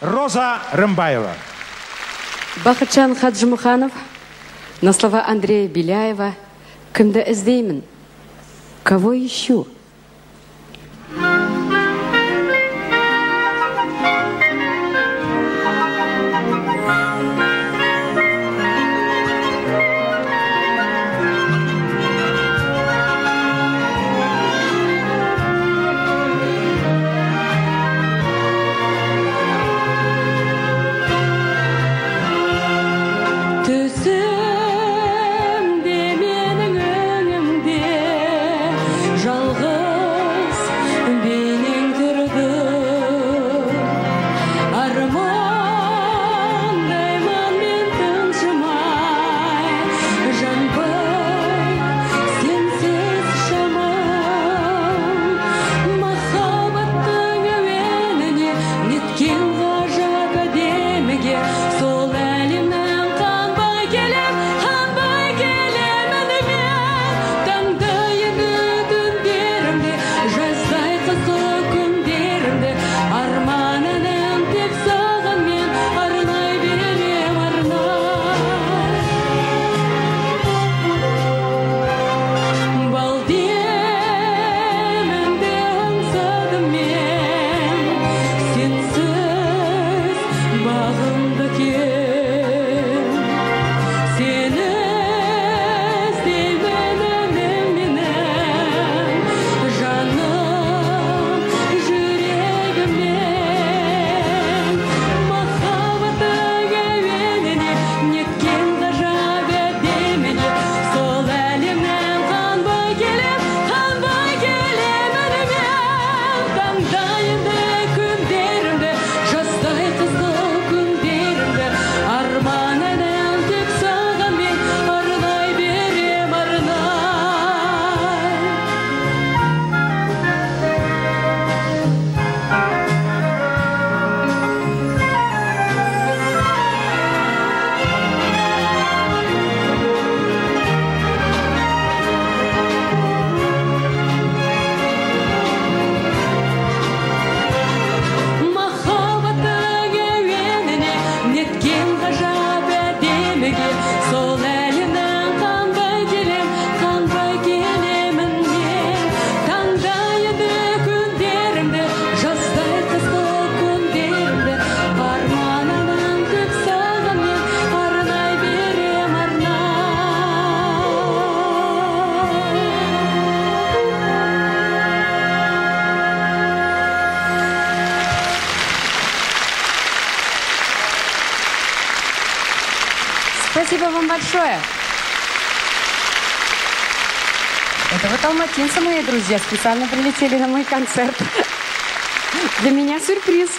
Роза Рымбаева. Бахытжан Хаджимуханов на слова Андрея Беляева «Кімді іздеймін? Кого ищу?» тебе Спасибо вам большое. Это вот алматинцы, мои друзья, специально прилетели на мой концерт. Для меня сюрприз.